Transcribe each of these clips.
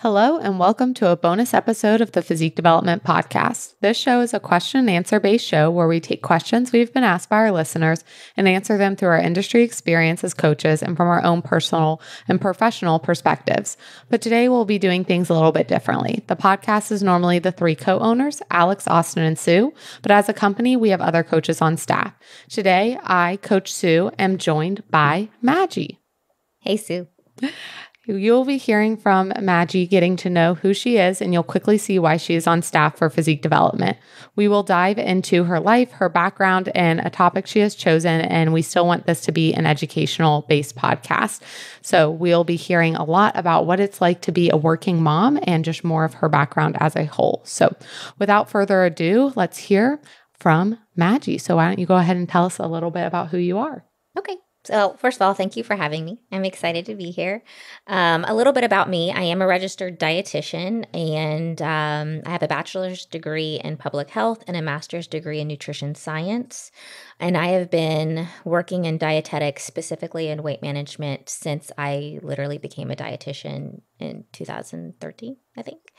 Hello, and welcome to a bonus episode of the Physique Development Podcast. This show is a question and answer based show where we take questions we've been asked by our listeners and answer them through our industry experience as coaches and from our own personal and professional perspectives. But today we'll be doing things a little bit differently. The podcast is normally the three co owners, Alex, Austin, and Sue, but as a company, we have other coaches on staff. Today, I, Coach Sue, am joined by Maji. Hey, Sue. You'll be hearing from Maji, getting to know who she is, and you'll quickly see why she is on staff for physique development. We will dive into her life, her background, and a topic she has chosen. And we still want this to be an educational based podcast. So we'll be hearing a lot about what it's like to be a working mom and just more of her background as a whole. So without further ado, let's hear from Maji. So why don't you go ahead and tell us a little bit about who you are? Okay. So, first of all, thank you for having me. I'm excited to be here. Um, a little bit about me I am a registered dietitian, and um, I have a bachelor's degree in public health and a master's degree in nutrition science. And I have been working in dietetics, specifically in weight management, since I literally became a dietitian in 2013, I think.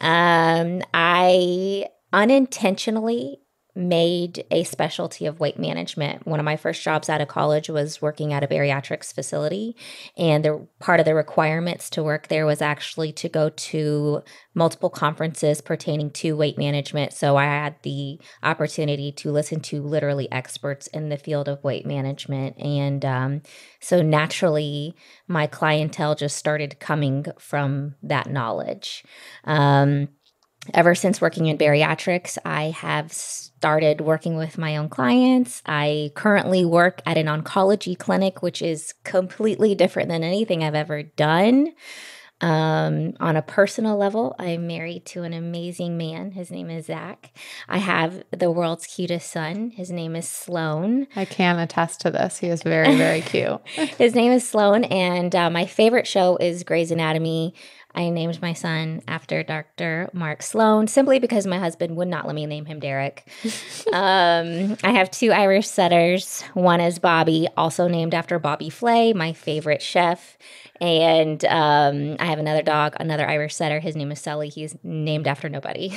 Um, I unintentionally made a specialty of weight management. One of my first jobs out of college was working at a bariatrics facility, and the part of the requirements to work there was actually to go to multiple conferences pertaining to weight management. So I had the opportunity to listen to literally experts in the field of weight management, and um, so naturally, my clientele just started coming from that knowledge. Um, ever since working in bariatrics, I have started working with my own clients. I currently work at an oncology clinic, which is completely different than anything I've ever done. Um, on a personal level, I'm married to an amazing man. His name is Zach. I have the world's cutest son. His name is Sloan. I can attest to this. He is very, very cute. His name is Sloan, and uh, my favorite show is Grey's Anatomy. I named my son after Dr. Mark Sloan simply because my husband would not let me name him Derek. um, I have two Irish setters. One is Bobby, also named after Bobby Flay, my favorite chef. And um, I have another dog, another Irish setter. His name is Sully. He's named after nobody.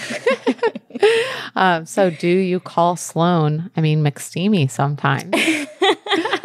um, so, do you call Sloan, I mean, McSteamy sometimes?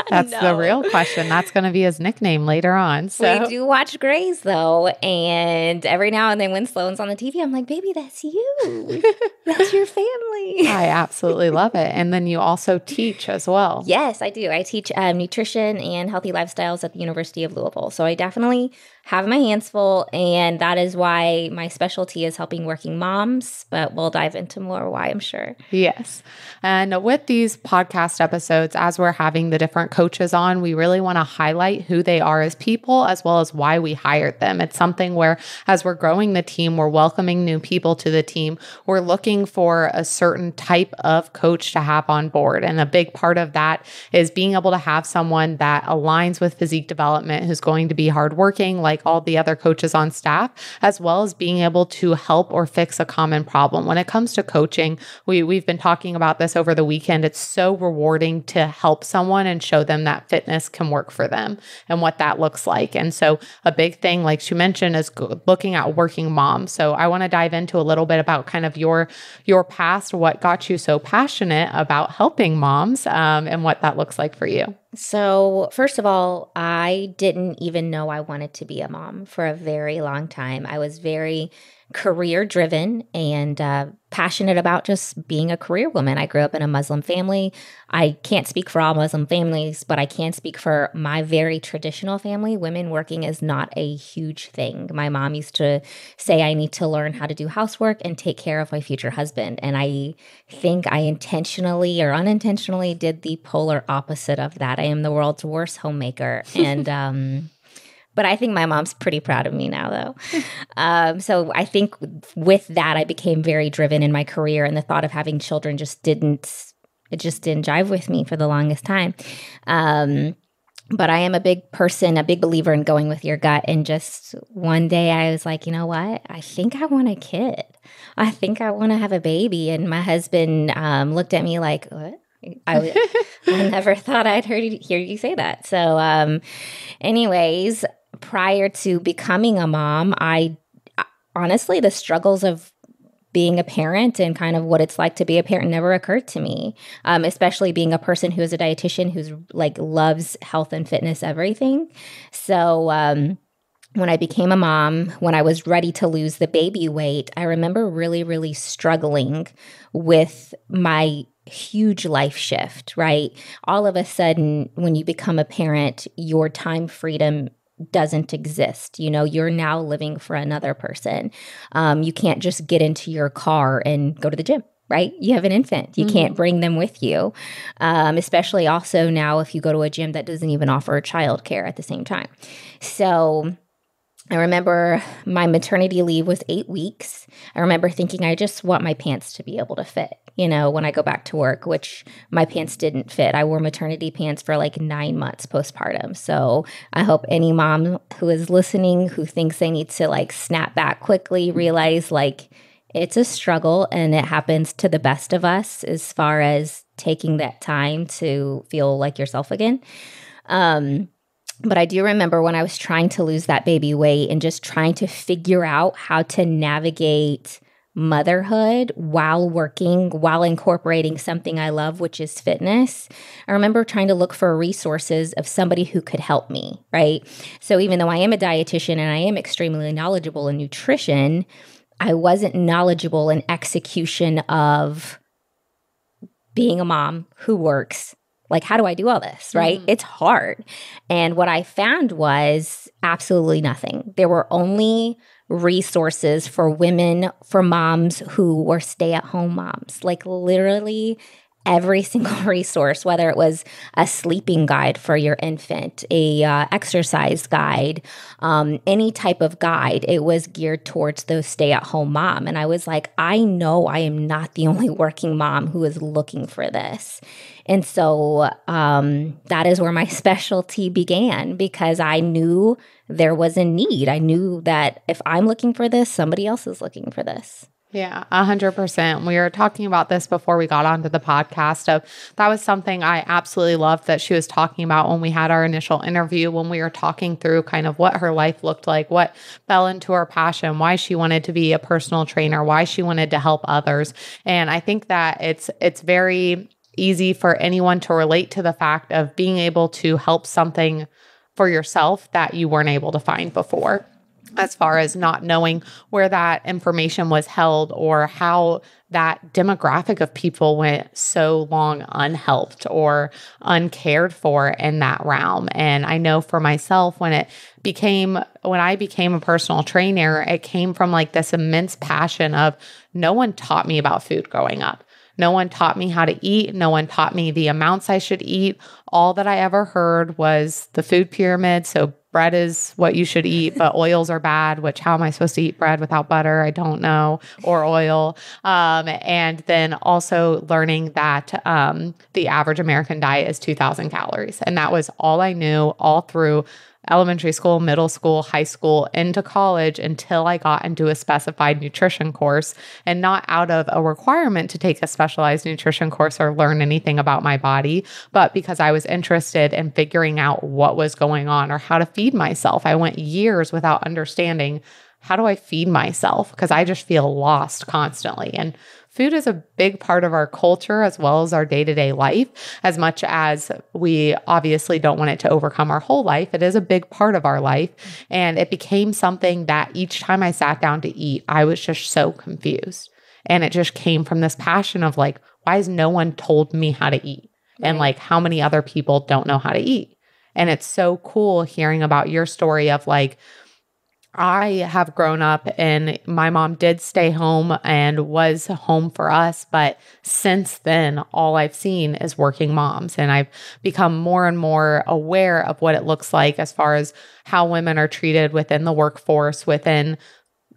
That's no. the real question. That's going to be his nickname later on. So we do watch Grey's though, and every now and then when Sloan's on the TV, I'm like, "Baby, that's you. that's your family." I absolutely love it. And then you also teach as well. Yes, I do. I teach um, nutrition and healthy lifestyles at the University of Louisville. So I definitely have my hands full, and that is why my specialty is helping working moms. But we'll dive into more why, I'm sure. Yes. And with these podcast episodes, as we're having the different coaches on, we really want to highlight who they are as people as well as why we hired them. It's something where, as we're growing the team, we're welcoming new people to the team. We're looking for a certain type of coach to have on board. And a big part of that is being able to have someone that aligns with physique development, who's going to be hardworking, like like all the other coaches on staff, as well as being able to help or fix a common problem. When it comes to coaching, we, we've been talking about this over the weekend. It's so rewarding to help someone and show them that fitness can work for them and what that looks like. And so, a big thing, like she mentioned, is looking at working moms. So, I want to dive into a little bit about kind of your your past, what got you so passionate about helping moms, um, and what that looks like for you. So, first of all, I didn't even know I wanted to be a mom for a very long time. I was very career driven and uh, passionate about just being a career woman. I grew up in a Muslim family. I can't speak for all Muslim families, but I can speak for my very traditional family. Women working is not a huge thing. My mom used to say I need to learn how to do housework and take care of my future husband. And I think I intentionally or unintentionally did the polar opposite of that. I am the world's worst homemaker. And, um, but I think my mom's pretty proud of me now, though. um, so I think with that, I became very driven in my career, and the thought of having children just didn't it just didn't jive with me for the longest time. Um, but I am a big person, a big believer in going with your gut. And just one day I was like, you know what? I think I want a kid. I think I want to have a baby. And my husband um, looked at me like, what? I, I never thought I'd heard hear you say that. So, um, anyways, prior to becoming a mom, I honestly, the struggles of being a parent and kind of what it's like to be a parent never occurred to me um, especially being a person who is a dietitian who's like loves health and fitness everything so um, when I became a mom, when I was ready to lose the baby weight, I remember really, really struggling with my huge life shift, right? All of a sudden, when you become a parent, your time freedom doesn't exist. You know, you're now living for another person. Um, you can't just get into your car and go to the gym. Right? You have an infant. You mm-hmm. can't bring them with you. Um, especially also now if you go to a gym that doesn't even offer childcare at the same time. So I remember my maternity leave was eight weeks. I remember thinking, I just want my pants to be able to fit, you know, when I go back to work, which my pants didn't fit. I wore maternity pants for like nine months postpartum. So I hope any mom who is listening who thinks they need to like snap back quickly realize like it's a struggle and it happens to the best of us as far as taking that time to feel like yourself again. Um, but I do remember when I was trying to lose that baby weight and just trying to figure out how to navigate motherhood while working, while incorporating something I love, which is fitness. I remember trying to look for resources of somebody who could help me, right? So even though I am a dietitian and I am extremely knowledgeable in nutrition, I wasn't knowledgeable in execution of being a mom who works like how do i do all this right? Mm-hmm. it's hard. And what i found was absolutely nothing. There were only resources for women for moms who were stay at home moms. Like literally every single resource whether it was a sleeping guide for your infant a uh, exercise guide um, any type of guide it was geared towards the stay-at-home mom. And i was like i know i am not the only working mom who is looking for this. And so um, that is where my specialty began because i knew there was a need. I knew that if i'm looking for this somebody else is looking for this yeah, a hundred percent. We were talking about this before we got onto the podcast. Of that was something I absolutely loved that she was talking about when we had our initial interview. When we were talking through kind of what her life looked like, what fell into her passion, why she wanted to be a personal trainer, why she wanted to help others, and I think that it's it's very easy for anyone to relate to the fact of being able to help something for yourself that you weren't able to find before as far as not knowing where that information was held or how that demographic of people went so long unhelped or uncared for in that realm. And I know for myself, when it became, when I became a personal trainer, it came from like this immense passion of no one taught me about food growing up. No one taught me how to eat. No one taught me the amounts I should eat. All that I ever heard was the food pyramid. So bread is what you should eat, but oils are bad, which how am I supposed to eat bread without butter? I don't know, or oil. Um, and then also learning that um, the average American diet is 2,000 calories. And that was all I knew all through elementary school, middle school, high school, into college until I got into a specified nutrition course and not out of a requirement to take a specialized nutrition course or learn anything about my body, but because I was interested in figuring out what was going on or how to feed myself. I went years without understanding how do I feed myself because I just feel lost constantly. And food is a big part of our culture as well as our day to day life. As much as we obviously don't want it to overcome our whole life, it is a big part of our life. And it became something that each time I sat down to eat, I was just so confused. And it just came from this passion of like, why has no one told me how to eat? And like, how many other people don't know how to eat? And it's so cool hearing about your story of like, I have grown up and my mom did stay home and was home for us. But since then, all I've seen is working moms. And I've become more and more aware of what it looks like as far as how women are treated within the workforce, within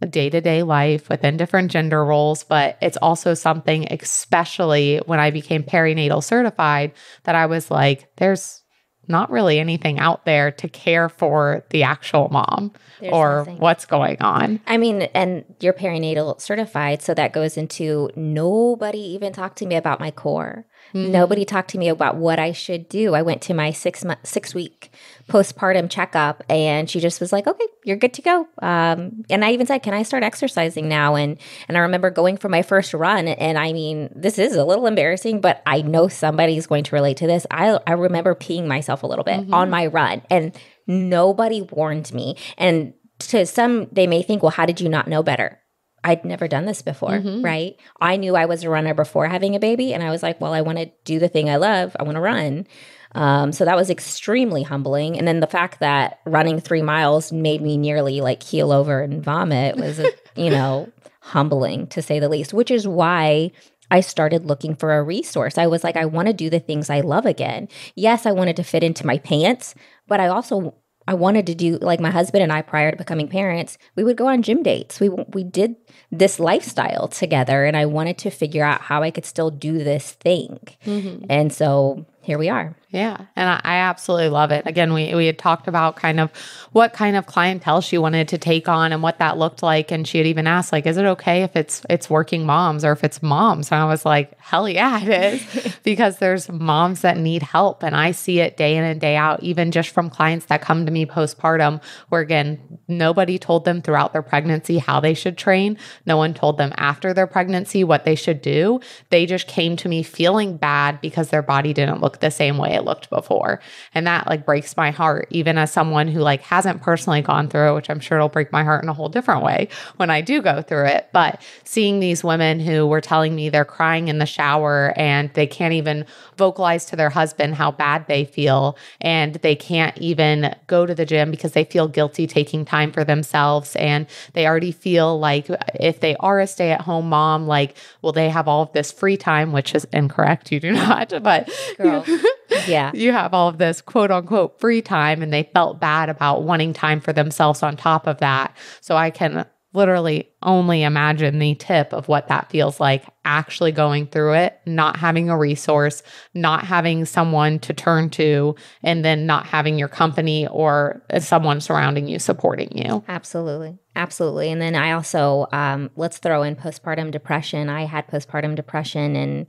day to day life, within different gender roles. But it's also something, especially when I became perinatal certified, that I was like, there's not really anything out there to care for the actual mom There's or nothing. what's going on. I mean, and you're perinatal certified, so that goes into nobody even talked to me about my core. Mm-hmm. Nobody talked to me about what I should do. I went to my six month, six week postpartum checkup, and she just was like, "Okay, you're good to go. Um, and I even said, can I start exercising now? And and I remember going for my first run, and I mean, this is a little embarrassing, but I know somebody's going to relate to this. I I remember peeing myself a little bit mm-hmm. on my run, and nobody warned me. And to some, they may think, well, how did you not know better? I'd never done this before, mm-hmm. right? I knew I was a runner before having a baby, and I was like, well, I want to do the thing I love. I want to run. Um, so that was extremely humbling. And then the fact that running three miles made me nearly like keel over and vomit was, you know, humbling to say the least, which is why I started looking for a resource. I was like, I want to do the things I love again. Yes, I wanted to fit into my pants, but I also I wanted to do like my husband and I prior to becoming parents, we would go on gym dates. We we did this lifestyle together and I wanted to figure out how I could still do this thing. Mm-hmm. And so here we are. Yeah. And I, I, absolutely love it. Again, we, we had talked about kind of what kind of clientele she wanted to take on and what that looked like. And she had even asked, like, is it okay if it's it's working moms or if it's moms? And I was like, hell yeah, it is. because there's moms that need help. And I see it day in and day out, even just from clients that come to me postpartum, where again, nobody told them throughout their pregnancy how they should train. No one told them after their pregnancy what they should do. They just came to me feeling bad because their body didn't look the same way it looked before. And that like breaks my heart, even as someone who like hasn't personally gone through it, which I'm sure it'll break my heart in a whole different way when I do go through it. But seeing these women who were telling me they're crying in the shower and they can't even vocalize to their husband how bad they feel and they can't even go to the gym because they feel guilty taking time for themselves and they already feel like if they are a stay-at-home mom like will they have all of this free time which is incorrect you do not but Girl. yeah you have all of this quote unquote free time and they felt bad about wanting time for themselves on top of that so i can literally only imagine the tip of what that feels like actually going through it, not having a resource, not having someone to turn to, and then not having your company or someone surrounding you supporting you. Absolutely. Absolutely. And then I also, um, let's throw in postpartum depression. I had postpartum depression and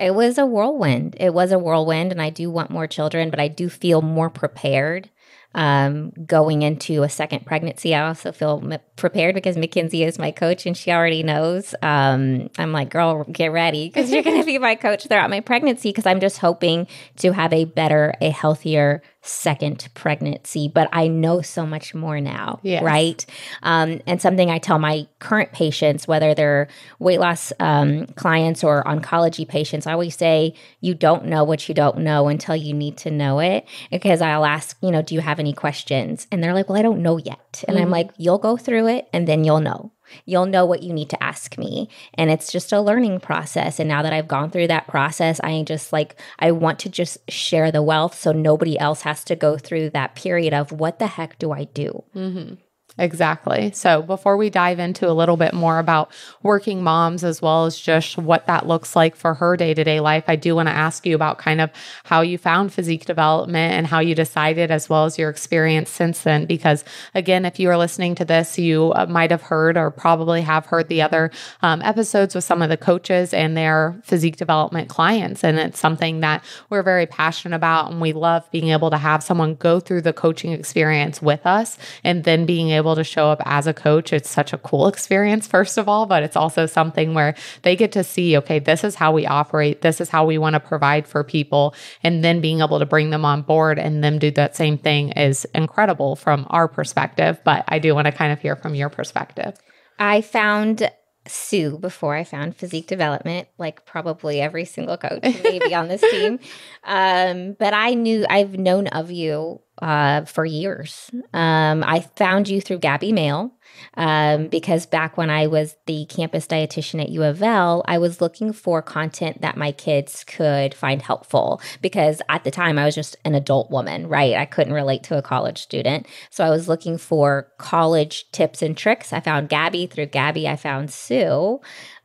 it was a whirlwind. It was a whirlwind, and I do want more children, but I do feel more prepared um, going into a second pregnancy. I also feel m- prepared because Mackenzie is my coach and she already knows. Um, I'm like, girl, get ready because you're going to be my coach throughout my pregnancy because I'm just hoping to have a better, a healthier second pregnancy. But I know so much more now, yes. right? Um, and something I tell my current patients, whether they're weight loss um, clients or oncology patients, I always say, you don't know what you don't know until you need to know it. Because I'll ask, you know, do you have any questions? And they're like, well, I don't know yet. And mm-hmm. I'm like, you'll go through it and then you'll know. You'll know what you need to ask me. And it's just a learning process. And now that I've gone through that process, I just like, I want to just share the wealth so nobody else has to go through that period of what the heck do I do? Mm-hmm. Exactly. So, before we dive into a little bit more about working moms as well as just what that looks like for her day to day life, I do want to ask you about kind of how you found physique development and how you decided, as well as your experience since then. Because, again, if you are listening to this, you uh, might have heard or probably have heard the other um, episodes with some of the coaches and their physique development clients. And it's something that we're very passionate about. And we love being able to have someone go through the coaching experience with us and then being able able to show up as a coach, it's such a cool experience, first of all, but it's also something where they get to see, okay, this is how we operate, this is how we want to provide for people. And then being able to bring them on board and them do that same thing is incredible from our perspective. But I do want to kind of hear from your perspective. I found Sue before I found physique development, like probably every single coach maybe on this team. Um, but I knew I've known of you uh, for years. Um, I found you through Gabby Mail um, because back when I was the campus dietitian at U of L, I was looking for content that my kids could find helpful because at the time I was just an adult woman, right? I couldn't relate to a college student. So I was looking for college tips and tricks. I found Gabby. Through Gabby, I found Sue.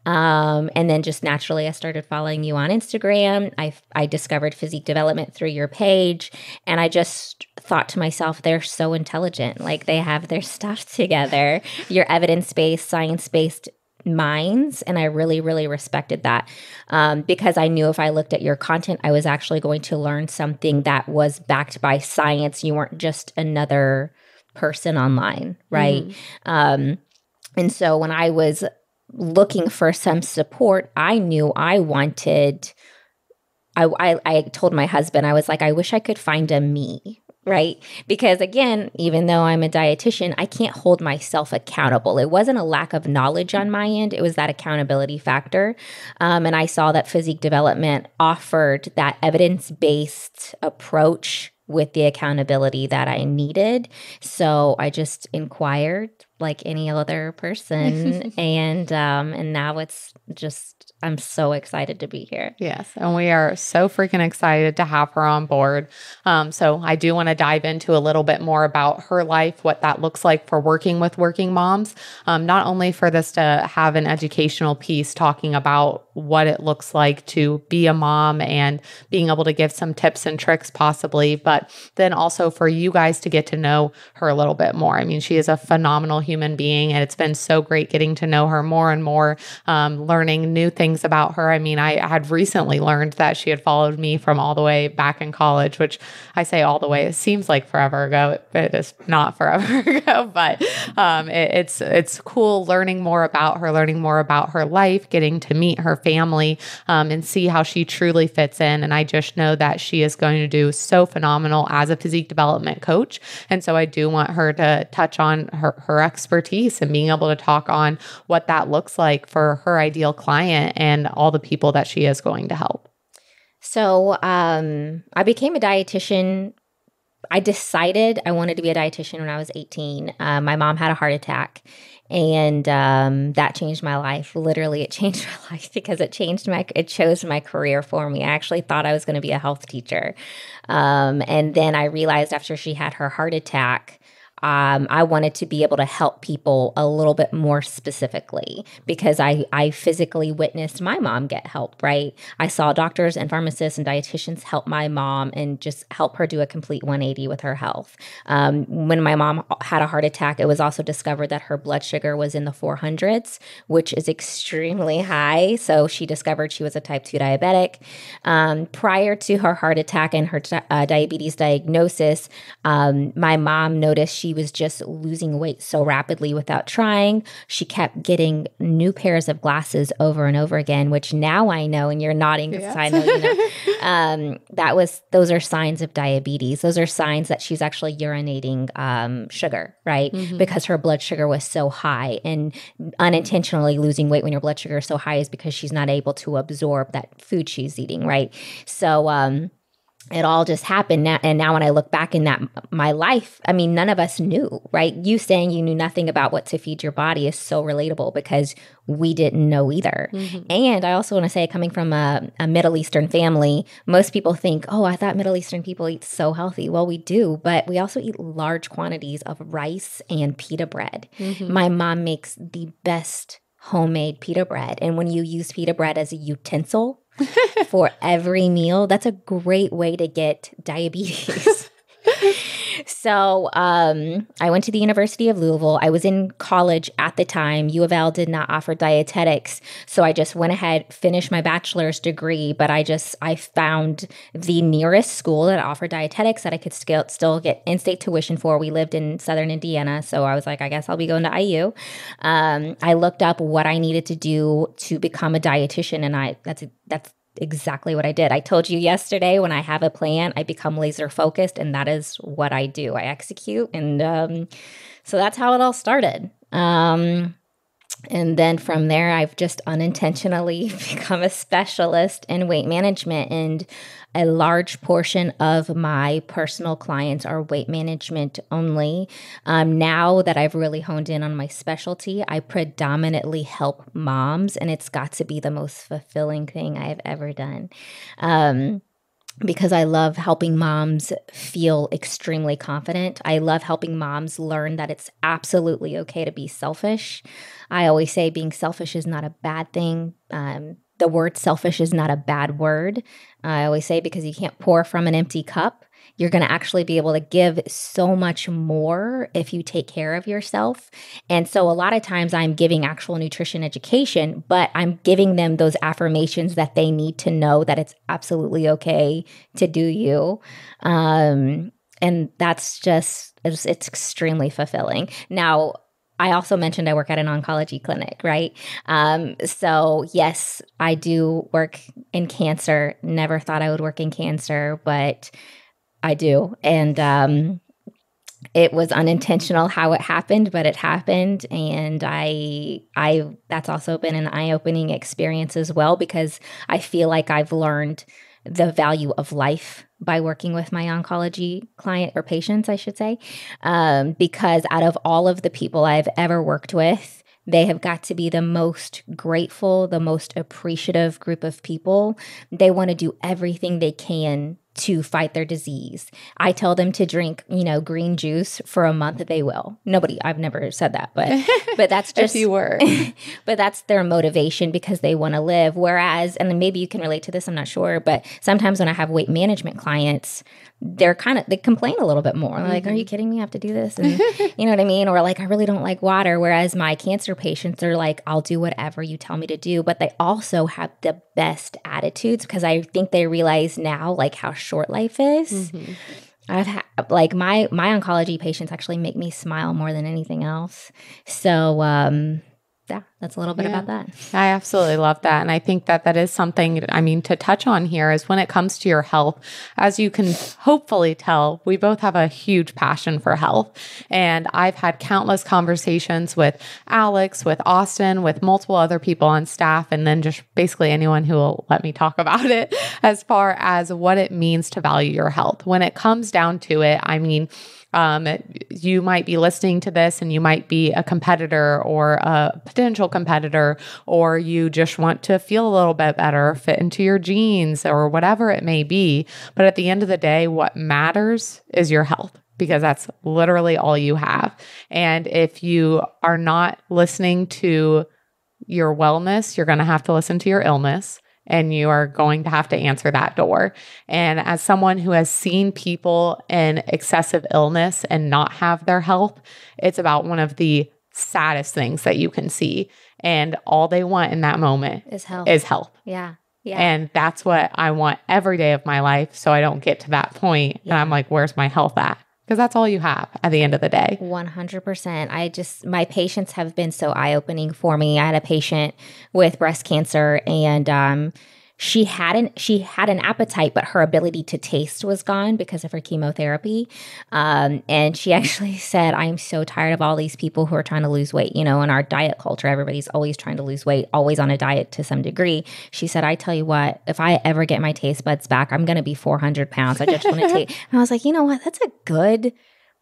Um, and then just naturally, I started following you on Instagram. I, I discovered physique development through your page. And I just thought to myself, they're so intelligent. Like they have their stuff together. Your evidence based, science based minds. And I really, really respected that um, because I knew if I looked at your content, I was actually going to learn something that was backed by science. You weren't just another person online, right? Mm-hmm. Um, and so when I was looking for some support, I knew I wanted. I, I, I told my husband, I was like, I wish I could find a me, right? Because again, even though I'm a dietitian, I can't hold myself accountable. It wasn't a lack of knowledge on my end, it was that accountability factor. Um, and I saw that physique development offered that evidence based approach with the accountability that I needed. So I just inquired like any other person and um and now it's just I'm so excited to be here. Yes, and we are so freaking excited to have her on board. Um so I do want to dive into a little bit more about her life, what that looks like for working with working moms. Um not only for this to have an educational piece talking about what it looks like to be a mom and being able to give some tips and tricks possibly, but then also for you guys to get to know her a little bit more. I mean, she is a phenomenal human being. And it's been so great getting to know her more and more, um, learning new things about her. I mean, I had recently learned that she had followed me from all the way back in college, which I say all the way, it seems like forever ago. But It is not forever ago, but um, it, it's it's cool learning more about her, learning more about her life, getting to meet her family, um, and see how she truly fits in. And I just know that she is going to do so phenomenal as a physique development coach. And so I do want her to touch on her, her expertise and being able to talk on what that looks like for her ideal client and all the people that she is going to help. So um, I became a dietitian. I decided I wanted to be a dietitian when I was 18. Uh, my mom had a heart attack and um, that changed my life literally it changed my life because it changed my it chose my career for me i actually thought i was going to be a health teacher um, and then i realized after she had her heart attack um, I wanted to be able to help people a little bit more specifically because I, I physically witnessed my mom get help, right? I saw doctors and pharmacists and dietitians help my mom and just help her do a complete 180 with her health. Um, when my mom had a heart attack, it was also discovered that her blood sugar was in the 400s, which is extremely high. So she discovered she was a type 2 diabetic. Um, prior to her heart attack and her uh, diabetes diagnosis, um, my mom noticed she was just losing weight so rapidly without trying. She kept getting new pairs of glasses over and over again, which now I know, and you're nodding because I know you know. um, that was those are signs of diabetes. Those are signs that she's actually urinating um, sugar, right? Mm-hmm. Because her blood sugar was so high, and unintentionally losing weight when your blood sugar is so high is because she's not able to absorb that food she's eating, right? So, um, it all just happened. Now and now when i look back in that my life i mean none of us knew right? You saying you knew nothing about what to feed your body is so relatable because we didn't know either. Mm-hmm. and i also want to say coming from a, a, middle eastern family most people think oh i thought middle eastern people eat so healthy. Well we do but we also eat large quantities of rice and pita bread. Mm-hmm. my mom makes the best homemade pita bread and when you use pita bread as a utensil for every meal, that's a great way to get diabetes. so um, I went to the University of Louisville. I was in college at the time. U of L did not offer dietetics, so I just went ahead, finished my bachelor's degree. But I just I found the nearest school that offered dietetics that I could still still get in-state tuition for. We lived in Southern Indiana, so I was like, I guess I'll be going to IU. Um, I looked up what I needed to do to become a dietitian, and I that's that's exactly what I did. I told you yesterday when I have a plan, I become laser focused, and that is what I do. I execute. And um, so that's how it all started. Um, and then from there, I've just unintentionally become a specialist in weight management. And a large portion of my personal clients are weight management only. Um, now that I've really honed in on my specialty, I predominantly help moms, and it's got to be the most fulfilling thing I've ever done. Um, because I love helping moms feel extremely confident. I love helping moms learn that it's absolutely okay to be selfish. I always say being selfish is not a bad thing. Um, the word selfish is not a bad word. I always say because you can't pour from an empty cup. You're going to actually be able to give so much more if you take care of yourself. And so, a lot of times, I'm giving actual nutrition education, but I'm giving them those affirmations that they need to know that it's absolutely okay to do you. Um, and that's just it's, it's extremely fulfilling. Now, I also mentioned I work at an oncology clinic, right? Um, so, yes, I do work in cancer. Never thought I would work in cancer, but I do. And um, it was unintentional how it happened, but it happened. And I, I, that's also been an eye opening experience as well because I feel like I've learned the value of life by working with my oncology client or patients, I should say. Um, because out of all of the people I've ever worked with, they have got to be the most grateful, the most appreciative group of people. They want to do everything they can to fight their disease. I tell them to drink, you know, green juice for a month, they will. Nobody, I've never said that, but but that's just if you were. but that's their motivation because they want to live. Whereas, and maybe you can relate to this, I'm not sure, but sometimes when I have weight management clients, they're kind of they complain a little bit more. Like, mm-hmm. are you kidding me? I have to do this, and you know what I mean? Or like, I really don't like water. Whereas my cancer patients are like, I'll do whatever you tell me to do. But they also have the best attitudes because I think they realize now like how short life is. Mm-hmm. I've had like my my oncology patients actually make me smile more than anything else. So um yeah, that's a little bit yeah. about that. I absolutely love that. And I think that that is something, I mean, to touch on here is when it comes to your health, as you can hopefully tell, we both have a huge passion for health. And I've had countless conversations with Alex, with Austin, with multiple other people on staff, and then just basically anyone who will let me talk about it as far as what it means to value your health. When it comes down to it, I mean, um, you might be listening to this and you might be a competitor or a potential competitor, or you just want to feel a little bit better, fit into your jeans, or whatever it may be. But at the end of the day, what matters is your health because that's literally all you have. And if you are not listening to your wellness, you're going to have to listen to your illness and you are going to have to answer that door. And as someone who has seen people in excessive illness and not have their health, it's about one of the saddest things that you can see. And all they want in that moment is help. Is help. Yeah. Yeah. And that's what I want every day of my life. So I don't get to that point yeah. and I'm like, where's my health at? Because that's all you have at the end of the day. 100%. I just, my patients have been so eye opening for me. I had a patient with breast cancer and, um, she hadn't she had an appetite but her ability to taste was gone because of her chemotherapy. Um, and she actually said i'm so tired of all these people who are trying to lose weight. You know in our diet culture everybody's always trying to lose weight always on a diet to some degree. She said i tell you what if i ever get my taste buds back i'm going to be 400 pounds. I just want to take and i was like you know what? That's a good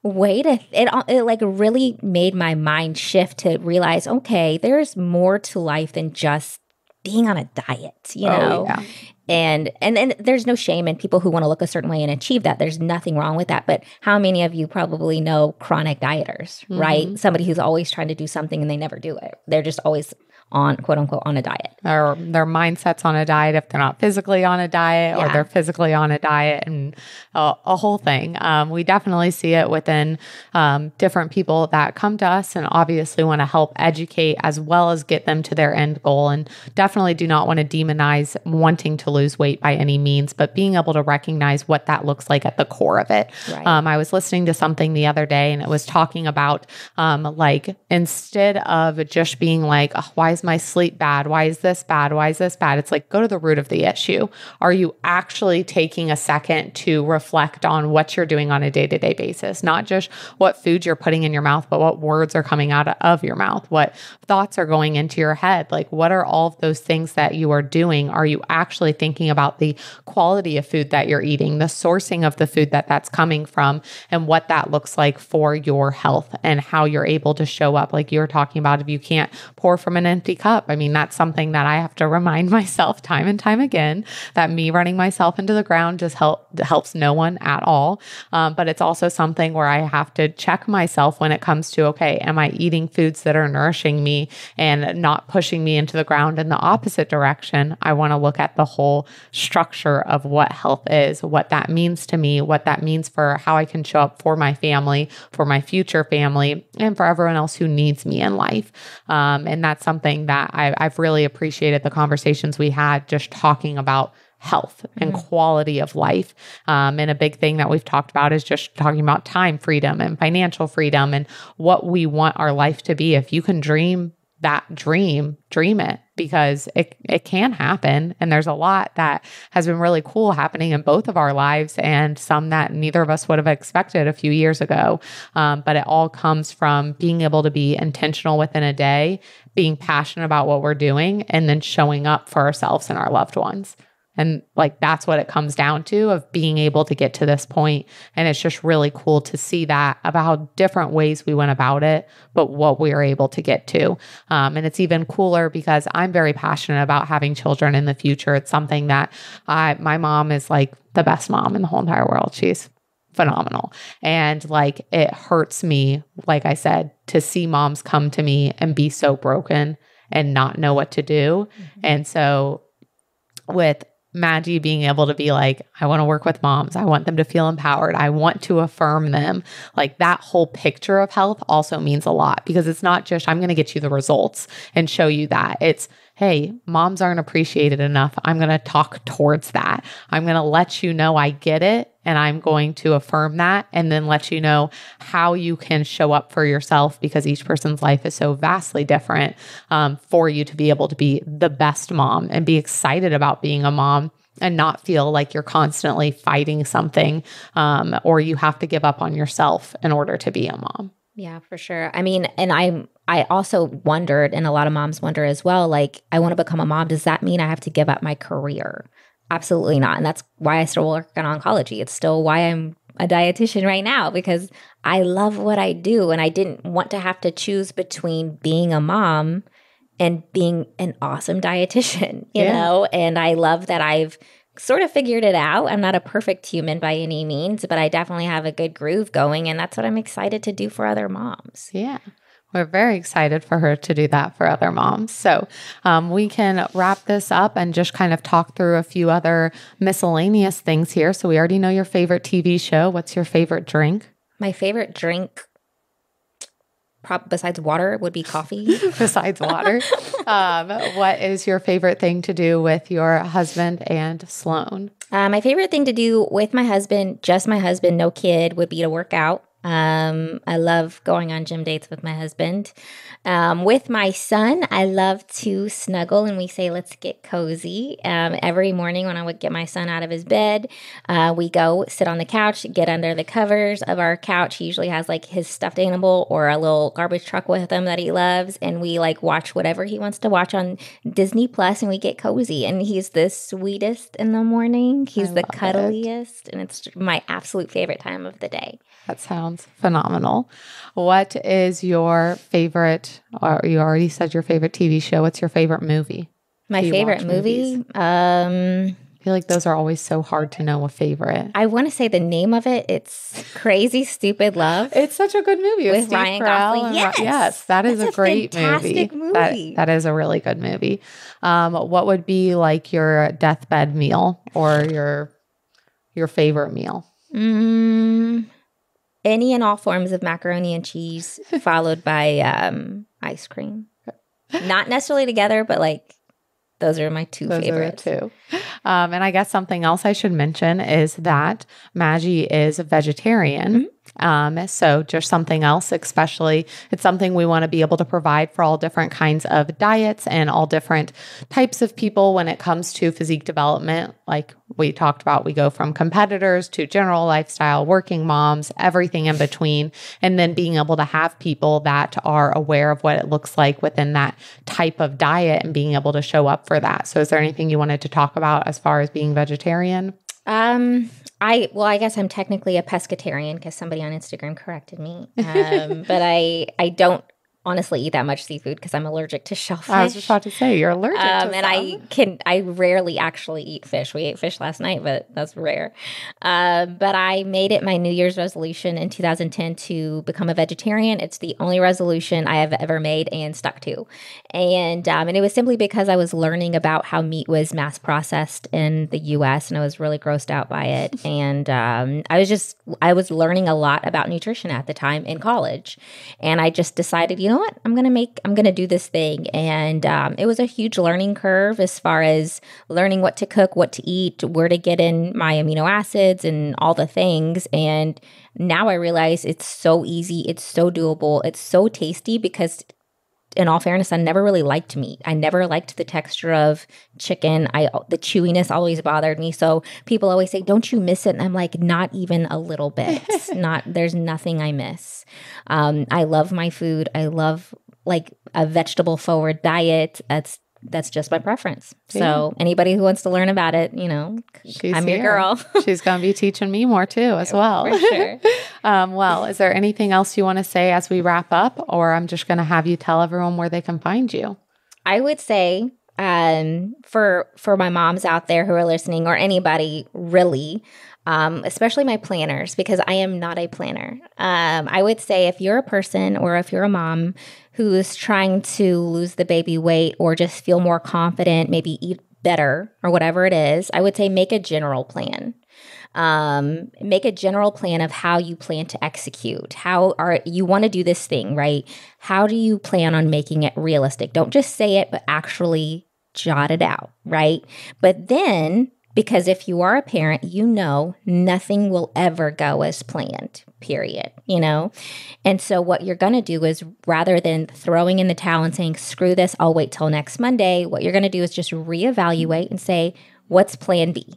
way to it, it like really made my mind shift to realize okay there's more to life than just being on a diet, you oh, know? Oh, yeah. And and and there's no shame in people who want to look a certain way and achieve that. There's nothing wrong with that. But how many of you probably know chronic dieters, mm-hmm. right? Somebody who's always trying to do something and they never do it. They're just always on quote unquote on a diet. Or their mindset's on a diet if they're not physically on a diet yeah. or they're physically on a diet and a, a whole thing. Um, we definitely see it within um, different people that come to us and obviously want to help educate as well as get them to their end goal. And definitely do not want to demonize wanting to lose weight by any means, but being able to recognize what that looks like at the core of it. Right. Um, I was listening to something the other day and it was talking about um, like instead of just being like, oh, why is my sleep bad? Why is this bad? Why is this bad? It's like go to the root of the issue. Are you actually taking a second to reflect on what you're doing on a day to day basis? Not just what food you're putting in your mouth, but what words are coming out of your mouth, what thoughts are going into your head. Like, what are all of those things that you are doing? Are you actually thinking about the quality of food that you're eating, the sourcing of the food that that's coming from, and what that looks like for your health and how you're able to show up? Like you were talking about, if you can't pour from an empty cup. I mean, that's something that I have to remind myself time and time again that me running myself into the ground just help helps no one at all. Um, but it's also something where I have to check myself when it comes to okay, am I eating foods that are nourishing me and not pushing me into the ground in the opposite direction? I want to look at the whole structure of what health is, what that means to me, what that means for how I can show up for my family, for my future family, and for everyone else who needs me in life. Um, and that's something that I, I've really appreciated the conversations we had just talking about health and quality of life. Um, and a big thing that we've talked about is just talking about time freedom and financial freedom and what we want our life to be. If you can dream that dream, dream it because it it can happen and there's a lot that has been really cool happening in both of our lives and some that neither of us would have expected a few years ago. Um, but it all comes from being able to be intentional within a day, being passionate about what we're doing, and then showing up for ourselves and our loved ones. And like that's what it comes down to of being able to get to this point. And it's just really cool to see that about how different ways we went about it, but what we were able to get to. Um, and it's even cooler because I'm very passionate about having children in the future. It's something that I, my mom is like the best mom in the whole entire world. She's phenomenal. And like it hurts me, like I said, to see moms come to me and be so broken and not know what to do. Mm-hmm. And so with Maji being able to be like, I want to work with moms. I want them to feel empowered. I want to affirm them. Like that whole picture of health also means a lot because it's not just, I'm going to get you the results and show you that. It's, hey, moms aren't appreciated enough. I'm going to talk towards that. I'm going to let you know I get it and I'm going to affirm that and then let you know how you can show up for yourself because each person's life is so vastly different um, for you to be able to be the best mom and be excited about being a mom and not feel like you're constantly fighting something um, or you have to give up on yourself in order to be a mom. Yeah, for sure. I mean, and I I also wondered, and a lot of moms wonder as well, like, I want to become a mom. Does that mean I have to give up my career? Absolutely not. And that's why I still work in oncology. It's still why I'm a dietitian right now because I love what I do. And I didn't want to have to choose between being a mom and being an awesome dietitian, you yeah. know? And I love that I've sort of figured it out. I'm not a perfect human by any means, but I definitely have a good groove going. And that's what I'm excited to do for other moms. Yeah. We're very excited for her to do that for other moms. So um, we can wrap this up and just kind of talk through a few other miscellaneous things here. So we already know your favorite TV show. What's your favorite drink? My favorite drink besides water would be coffee. besides water, um, what is your favorite thing to do with your husband and Sloan? Uh, my favorite thing to do with my husband, just my husband, no kid, would be to work out. Um, I love going on gym dates with my husband. Um, with my son, I love to snuggle and we say, let's get cozy. Um, every morning when I would get my son out of his bed, uh, we go sit on the couch, get under the covers of our couch. He usually has like his stuffed animal or a little garbage truck with him that he loves. And we like watch whatever he wants to watch on Disney Plus and we get cozy. And he's the sweetest in the morning. He's the cuddliest. It. And it's my absolute favorite time of the day. That sounds phenomenal. What is your favorite, or you already said your favorite TV show? What's your favorite movie? My favorite movie? Um, I feel like those are always so hard to know a favorite. I want to say the name of it. It's Crazy Stupid Love. it's such a good movie with, with Ryan Gosling. Yes, yes, that is a, a, great movie. movie. That, that is a really good movie. Um, what would be like your deathbed meal or your your favorite meal? Mm, any and all forms of macaroni and cheese, followed by um, ice cream. Not necessarily together, but like those are my two those favorites. Are two. Um, and I guess something else I should mention is that Maji is a vegetarian. Mm-hmm. Um, so just something else, especially it's something we want to be able to provide for all different kinds of diets and all different types of people when it comes to physique development. Like we talked about, we go from competitors to general lifestyle, working moms, everything in between, and then being able to have people that are aware of what it looks like within that type of diet and being able to show up for that. So is there anything you wanted to talk about as far as being vegetarian? Um, I well, I guess I'm technically a pescatarian because somebody on Instagram corrected me. Um, but I I don't honestly eat that much seafood because I'm allergic to shellfish. I was just about to say you're allergic. To um, and I can I rarely actually eat fish. We ate fish last night, but that's rare. Uh, but I made it my New Year's resolution in 2010 to become a vegetarian. It's the only resolution I have ever made and stuck to, and um, and it was simply because I was learning about how meat was mass processed in the U.S. and I was really grossed out by it, and um, I was just I was learning a lot about nutrition at the time in college, and I just decided you know know what? I'm going to make, I'm going to do this thing. And um, it was a huge learning curve as far as learning what to cook, what to eat, where to get in my amino acids and all the things. And now I realize it's so easy, it's so doable, it's so tasty because in all fairness, I never really liked meat. I never liked the texture of chicken. I the chewiness always bothered me. So people always say, "Don't you miss it?" And I'm like, "Not even a little bit. Not there's nothing I miss." Um, I love my food. I love like a vegetable forward diet. That's that's just my preference. Yeah. So anybody who wants to learn about it, you know, She's I'm here. your girl. She's going to be teaching me more too, as well. For sure. um, well, is there anything else you want to say as we wrap up, or I'm just going to have you tell everyone where they can find you? I would say um, for for my moms out there who are listening, or anybody really, um, especially my planners, because I am not a planner. Um, I would say if you're a person or if you're a mom who is trying to lose the baby weight or just feel more confident, maybe eat better or whatever it is, I would say make a general plan. Um, make a general plan of how you plan to execute. How are you want to do this thing, right? How do you plan on making it realistic? Don't just say it, but actually jot it out, right? But then because if you are a parent, you know nothing will ever go as planned, period, you know? And so what you're going to do is rather than throwing in the towel and saying, screw this, I'll wait till next Monday, what you're going to do is just reevaluate and say, what's plan B?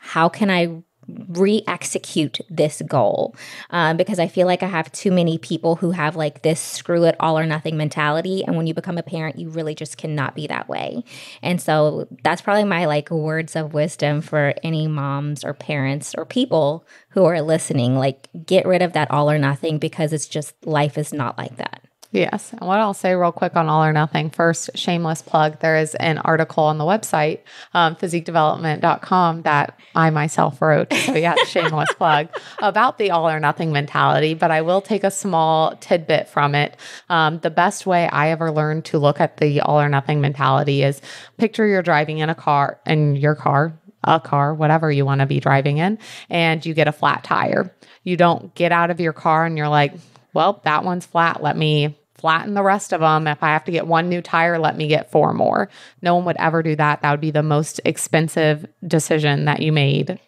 How can I re execute this goal um, because I feel like I have too many people who have like this screw it all or nothing mentality. And when you become a parent, you really just cannot be that way. And so that's probably my like words of wisdom for any moms or parents or people who are listening. Like, get rid of that all or nothing because it's just life is not like that. Yes. And what I'll say real quick on All or Nothing first, shameless plug. There is an article on the website, um, physiquedevelopment.com, that I myself wrote. So, yeah, shameless plug about the all or nothing mentality. But I will take a small tidbit from it. Um, the best way I ever learned to look at the all or nothing mentality is picture you're driving in a car, in your car, a car, whatever you want to be driving in, and you get a flat tire. You don't get out of your car and you're like, well, that one's flat. Let me flatten the rest of them. If I have to get one new tire, let me get four more. No one would ever do that. That would be the most expensive decision that you made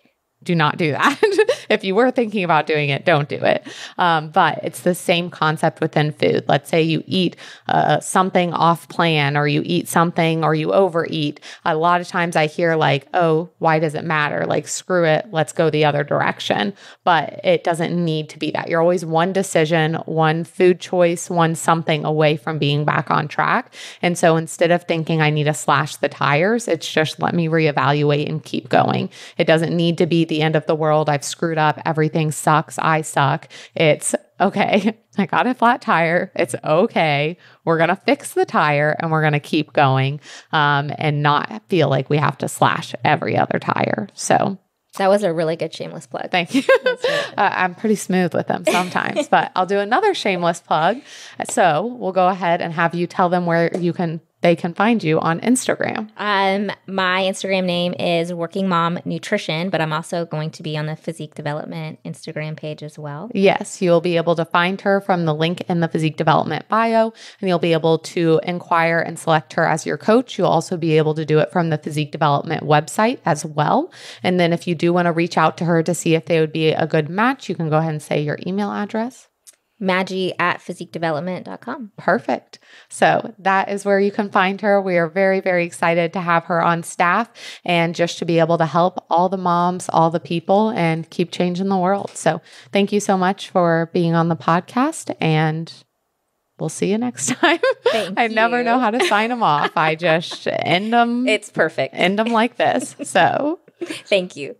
do not do that. if you were thinking about doing it, don't do it. Um, but it's the same concept within food. Let's say you eat uh, something off plan, or you eat something, or you overeat. A lot of times I hear, like, oh, why does it matter? Like, screw it, let's go the other direction. But it doesn't need to be that. You're always one decision, one food choice, one something away from being back on track. And so instead of thinking I need to slash the tires, it's just let me reevaluate and keep going. It doesn't need to be the end of the world. I've screwed up. Everything sucks. I suck. It's okay. I got a flat tire. It's okay. We're going to fix the tire and we're going to keep going um, and not feel like we have to slash every other tire. So, that was a really good shameless plug. Thank you. uh, I'm pretty smooth with them sometimes, but I'll do another shameless plug. So we'll go ahead and have you tell them where you can they can find you on Instagram? Um, my Instagram name is Working Mom Nutrition, but I'm also going to be on the Physique Development Instagram page as well. Yes, you'll be able to find her from the link in the Physique Development bio, and you'll be able to inquire and select her as your coach. You'll also be able to do it from the Physique Development website as well. And then if you do want to reach out to her to see if they would be a good match, you can go ahead and say your email address. Maji at physiquedevelopment.com. Perfect. So that is where you can find her. We are very, very excited to have her on staff and just to be able to help all the moms, all the people, and keep changing the world. So thank you so much for being on the podcast and we'll see you next time. I you. never know how to sign them off. I just end them. It's perfect. End them like this. So thank you.